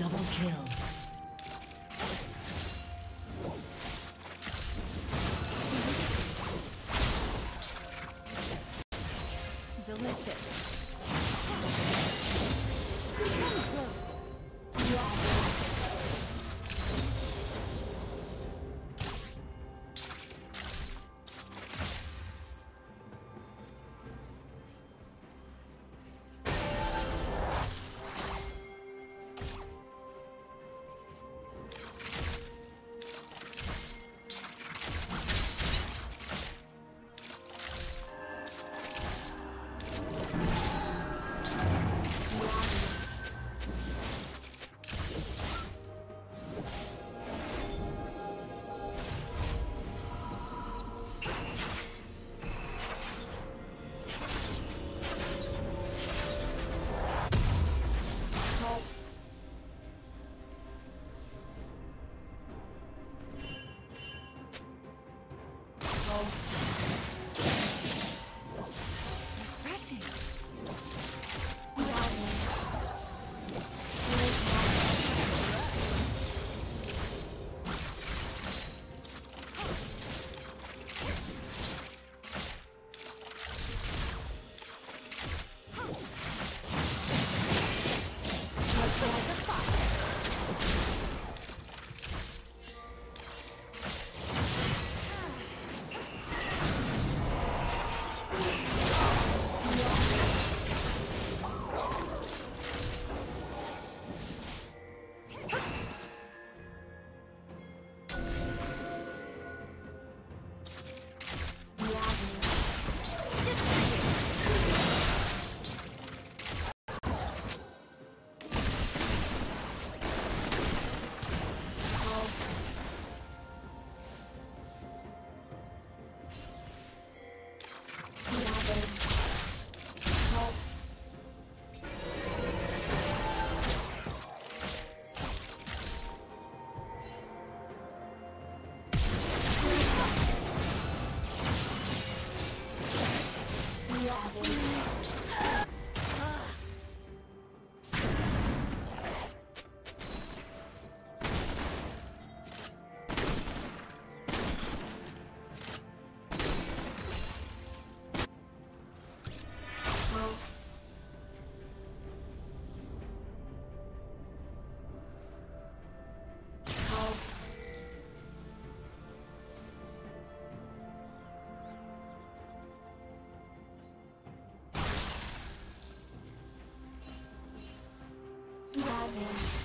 double kill. Thank you.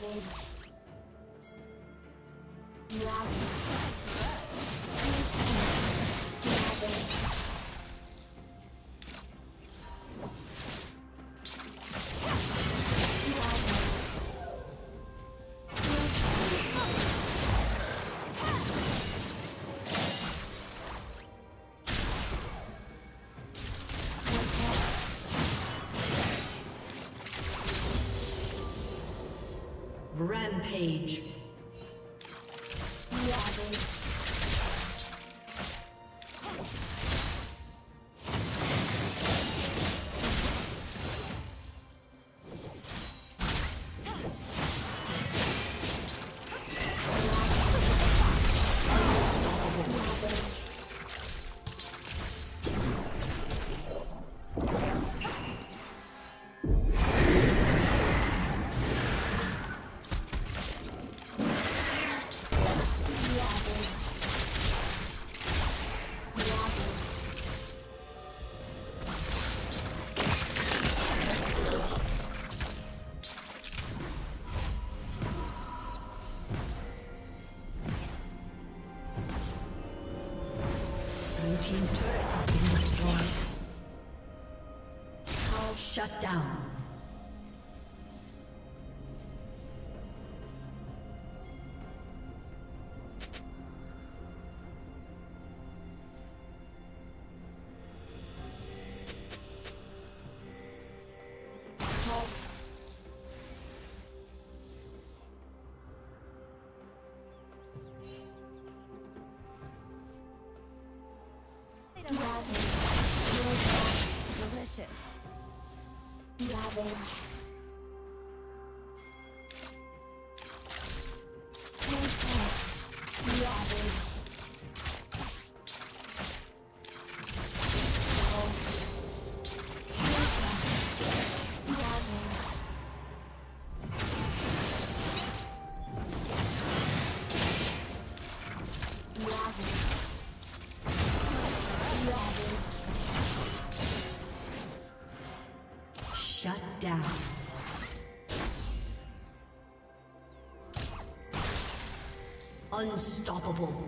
Savage. Rampage. Delicious. Ravage. Unstoppable.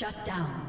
Shut down.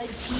Red team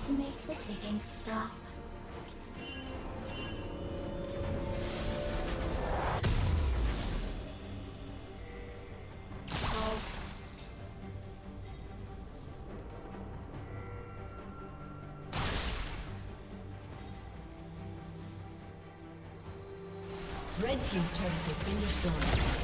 to make the ticking stop. Pulse. Red Team's turret has been destroyed.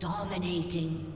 Dominating.